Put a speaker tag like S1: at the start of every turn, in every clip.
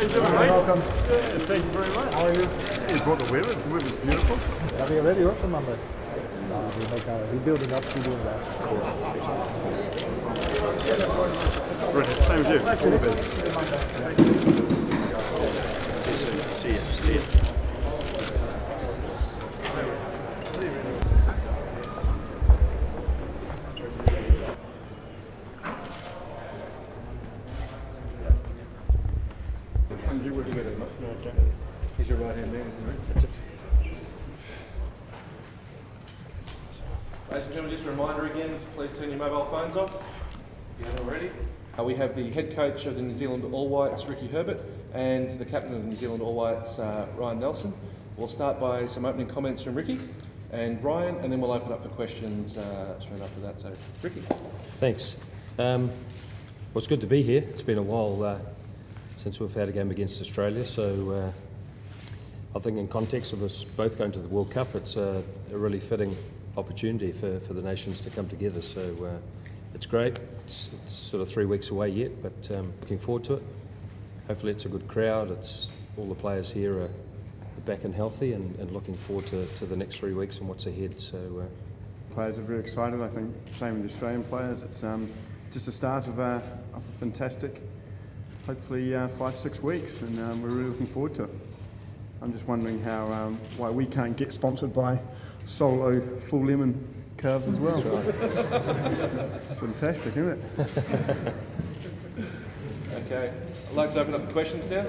S1: How you doing, mate?
S2: Welcome.
S1: Yeah, thank you very much.
S2: How are you?
S1: You brought the weather. The weather's beautiful.
S2: Are we ready or for Monday? No, we make our, we're building up to doing that. Of course.
S1: Brilliant. Same as you. All the best. See you soon. See you. See you.
S3: Ladies and gentlemen, just a reminder again, please turn your mobile phones off if you haven't already. Uh, we have the head coach of the New Zealand All Whites, Ricki Herbert, and the captain of the New Zealand All Whites, uh, Ryan Nelson. We'll start by some opening comments from Ricki and Ryan, and then we'll open up for questions uh, straight after that. So, Ricki.
S4: Thanks. Um, well, it's good to be here. It's been a while uh, since we've had a game against Australia, so uh, I think in context of us both going to the World Cup, it's a, a really fitting opportunity for, for the nations to come together. So uh, it's great. It's, it's sort of three weeks away yet, but um, looking forward to it. Hopefully, it's a good crowd. It's all the players here are, back and healthy, and, and looking forward to, to the next three weeks and what's ahead. So. Uh,
S5: players are very excited. I think same with the Australian players. It's um, just the start of a, of a fantastic, hopefully uh, five six weeks, and um, we're really looking forward to it. I'm just wondering how um, why we can't get sponsored by Solo Full Lemon Calves as well. it's fantastic, isn't it?
S3: Okay. I'd like to open up the questions now.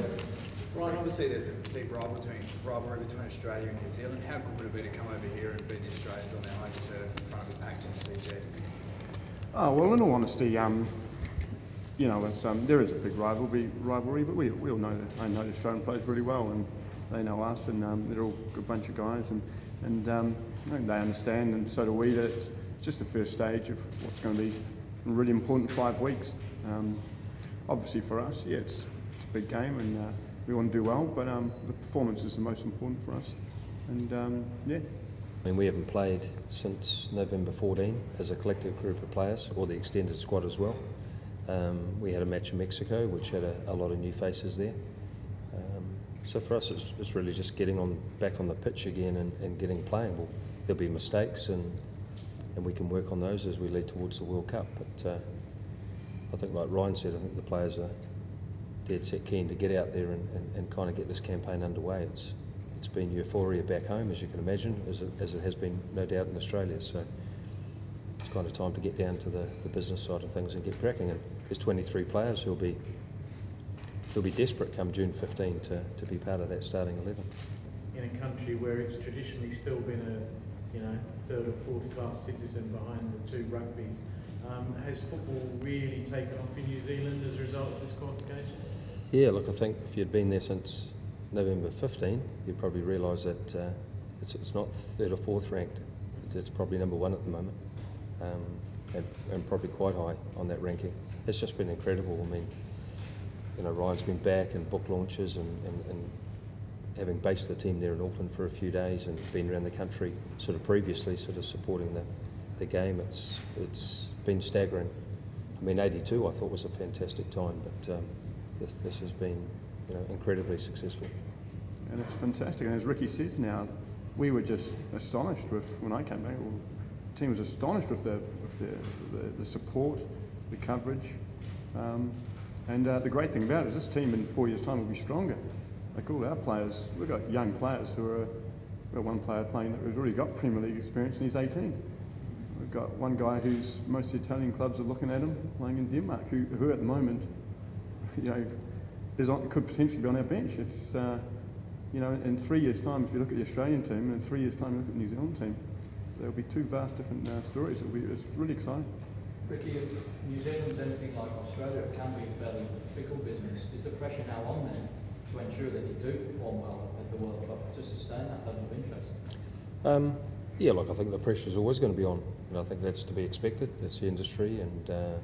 S6: Ryan, obviously there's a deep rivalry between, rivalry between Australia and New Zealand. How good would it be to come over here and beat the Australians on their home turf in front of a packed MCG?
S5: Oh, well, in all honesty, um, you know, it's, um, there is a big rivalry, rivalry but we, we all know that I know the Australian players really well and they know us and um, they're all a good bunch of guys and, and um, they understand and so do we that it's just the first stage of what's going to be a really important five weeks. Um, obviously for us, yeah, it's, it's a big game and uh, we want to do well, but um, the performance is the most important for us. And um, yeah,
S4: I mean, we haven't played since November 14 as a collective group of players, or the extended squad as well. Um, we had a match in Mexico, which had a, a lot of new faces there. So for us, it's, it's really just getting on back on the pitch again and, and getting playing. there'll be mistakes, and and we can work on those as we lead towards the World Cup. But uh, I think, like Ryan said, I think the players are dead set keen to get out there and, and, and kind of get this campaign underway. It's it's been euphoria back home, as you can imagine, as it, as it has been no doubt in Australia. So it's kind of time to get down to the, the business side of things and get cracking. And there's 23 players who'll be who'll be desperate come June 15 to, to be part of that starting 11.
S7: In a country where it's traditionally still been a you know third or fourth class citizen behind the two rugbies, um, has football really taken off in New Zealand as a result of this qualification?
S4: Yeah, look, I think if you'd been there since November 15, you'd probably realise that uh, it's, it's not third or fourth ranked. It's, it's probably number one at the moment, um, and, and, probably quite high on that ranking. It's just been incredible. I mean, you know, Ryan's been back and book launches and, and, and having based the team there in Auckland for a few days and been around the country sort of previously, sort of supporting the, the game. It's it's been staggering. I mean, 82 I thought was a fantastic time, but um, this, this has been you know, incredibly successful.
S5: And it's fantastic. And as Ricki says now, we were just astonished with, when I came back, well, the team was astonished with the, with the, the, the support, the coverage. Um, and uh, the great thing about it is this team in four years' time will be stronger. Like all our players, we've got young players who are, we've got one player playing that has already got Premier League experience and he's 18. We've got one guy who's, most Italian clubs are looking at him, playing in Denmark, who, who at the moment, you know, is on, could potentially be on our bench. It's, uh, you know, in three years' time, if you look at the Australian team, and in three years' time, look at the New Zealand team, there'll be two vast different uh, stories. Be, it's really exciting.
S8: Ricki, if New Zealand's anything like Australia, it can be a fairly fickle business. Is the pressure now on then to ensure that you do perform well at the World Cup to sustain that level of interest?
S4: Um, yeah, look, I think the pressure is always going to be on, and I think that's to be expected. That's the industry, and uh,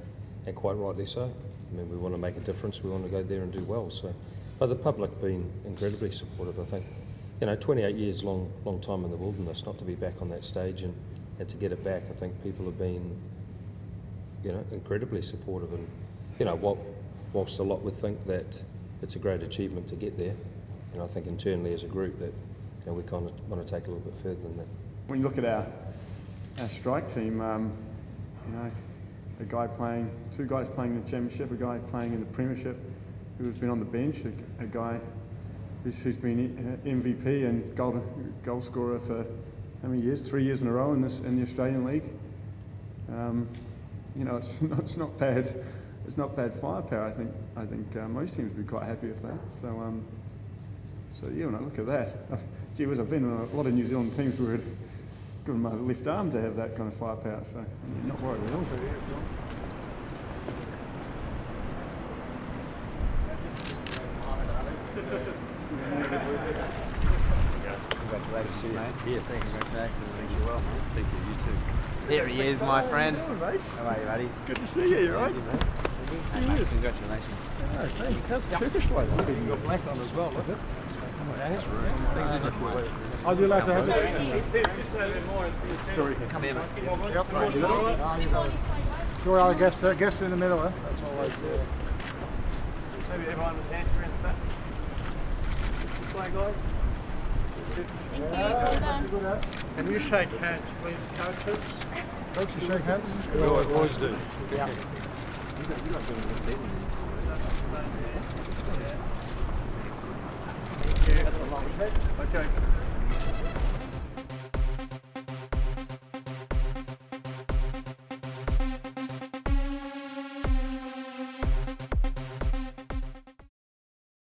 S4: and quite rightly so. I mean, we want to make a difference. We want to go there and do well. So, but the public been incredibly supportive. I think, you know, 28 years long, long time in the wilderness. Not to be back on that stage and, and to get it back. I think people have been, you know, incredibly supportive. And you know, what, whilst a lot would think that it's a great achievement to get there. And I think internally as a group that you know, we kind of want to take a little bit further than that.
S5: When you look at our, our strike team, um, you know, a guy playing, two guys playing in the championship, a guy playing in the premiership, who's been on the bench, a, a guy who's, who's been MVP and goal, goal scorer for how many years? Three years in a row in this in the Australian League. Um, you know, it's not, it's not bad. It's not bad firepower. I think I think uh, most teams would be quite happy with that. So um, so yeah, when I look at that, gee whiz, I've been on a lot of New Zealand teams where it given my left arm to have that kind of firepower. So I'm not worried at all.
S9: Congratulations, mate. Yeah, thanks. Congratulations. Thank you well.
S1: Thank you, you too.
S9: There he is, my friend.
S5: How Hello, mate.
S9: How are you, buddy?
S5: Good to see you. You all right?
S9: Hey, mate, congratulations.
S5: Oh, thanks. How's Turkish like?
S9: You got black on as well, was it?
S2: Are you allowed to have it?
S9: Come here, mate.
S2: Sure, our guest, uh, guest in the middle, huh? That's always. Uh,
S7: Maybe everyone with hands around the back. Play, guys.
S10: Thank you. Well done.
S2: good.
S7: Can you shake hands, please, coaches?
S2: Folks, you shake hands.
S1: We always do.
S2: Yeah. Okay. That's a long way.
S1: Okay.